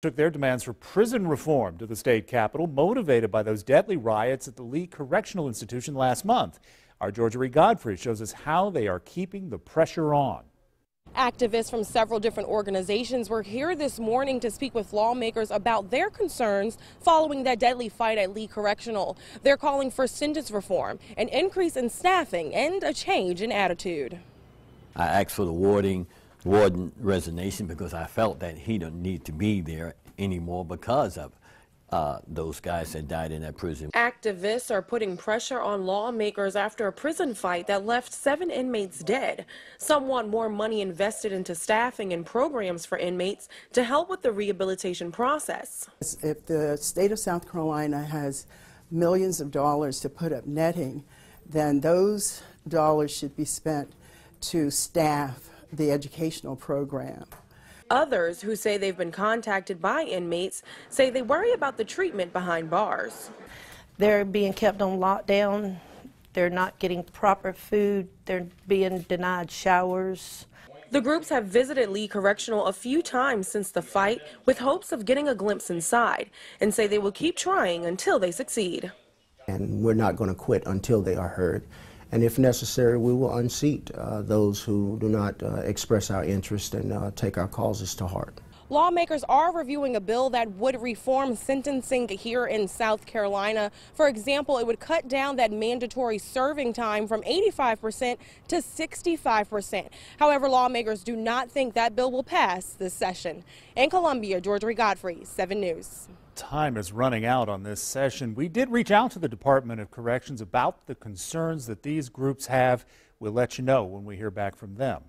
took their demands for prison reform to the state capitol, motivated by those deadly riots at the Lee Correctional Institution last month. Our Georgia Reed Godfrey shows us how they are keeping the pressure on. Activists from several different organizations were here this morning to speak with lawmakers about their concerns following that deadly fight at Lee Correctional. They're calling for sentence reform, an increase in staffing, and a change in attitude. I asked for the warding warden resignation because I felt that he didn't need to be there anymore because of uh, those guys that died in that prison. Activists are putting pressure on lawmakers after a prison fight that left seven inmates dead. Some want more money invested into staffing and programs for inmates to help with the rehabilitation process. If the state of South Carolina has millions of dollars to put up netting, then those dollars should be spent to staff the educational program. Others who say they've been contacted by inmates say they worry about the treatment behind bars. They're being kept on lockdown. They're not getting proper food. They're being denied showers. The groups have visited Lee Correctional a few times since the fight with hopes of getting a glimpse inside and say they will keep trying until they succeed. And we're not going to quit until they are heard and if necessary, we will unseat uh, those who do not uh, express our interest and uh, take our causes to heart. Lawmakers are reviewing a bill that would reform sentencing here in South Carolina. For example, it would cut down that mandatory serving time from 85% to 65%. However, lawmakers do not think that bill will pass this session. In Columbia, Georgia Godfrey, 7 News time is running out on this session. We did reach out to the Department of Corrections about the concerns that these groups have. We'll let you know when we hear back from them.